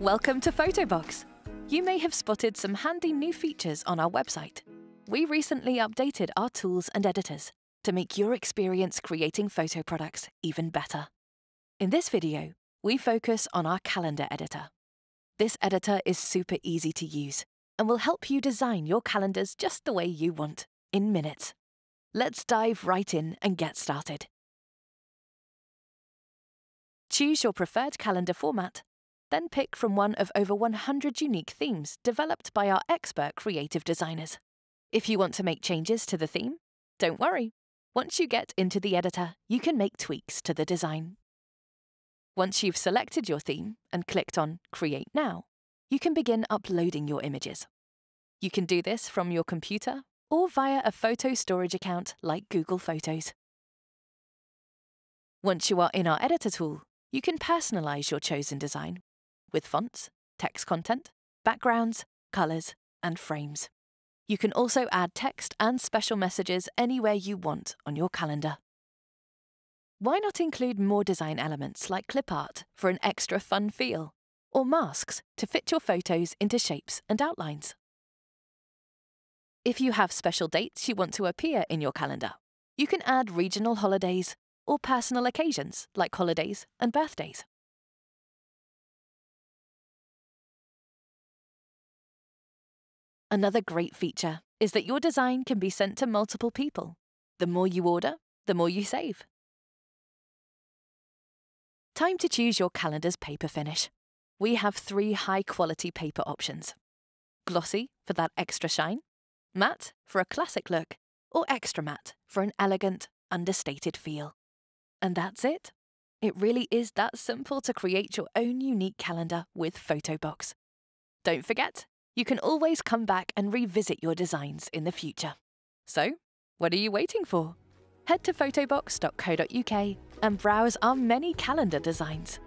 Welcome to Photobox. You may have spotted some handy new features on our website. We recently updated our tools and editors to make your experience creating photo products even better. In this video, we focus on our calendar editor. This editor is super easy to use and will help you design your calendars just the way you want, in minutes. Let's dive right in and get started. Choose your preferred calendar format then pick from one of over 100 unique themes developed by our expert creative designers. If you want to make changes to the theme, don't worry. Once you get into the editor, you can make tweaks to the design. Once you've selected your theme and clicked on Create Now, you can begin uploading your images. You can do this from your computer or via a photo storage account like Google Photos. Once you are in our editor tool, you can personalize your chosen design with fonts, text content, backgrounds, colours, and frames. You can also add text and special messages anywhere you want on your calendar. Why not include more design elements like clip art for an extra fun feel, or masks to fit your photos into shapes and outlines? If you have special dates you want to appear in your calendar, you can add regional holidays or personal occasions like holidays and birthdays. Another great feature is that your design can be sent to multiple people. The more you order, the more you save. Time to choose your calendar's paper finish. We have three high quality paper options glossy for that extra shine, matte for a classic look, or extra matte for an elegant, understated feel. And that's it. It really is that simple to create your own unique calendar with Photobox. Don't forget, you can always come back and revisit your designs in the future. So, what are you waiting for? Head to photobox.co.uk and browse our many calendar designs.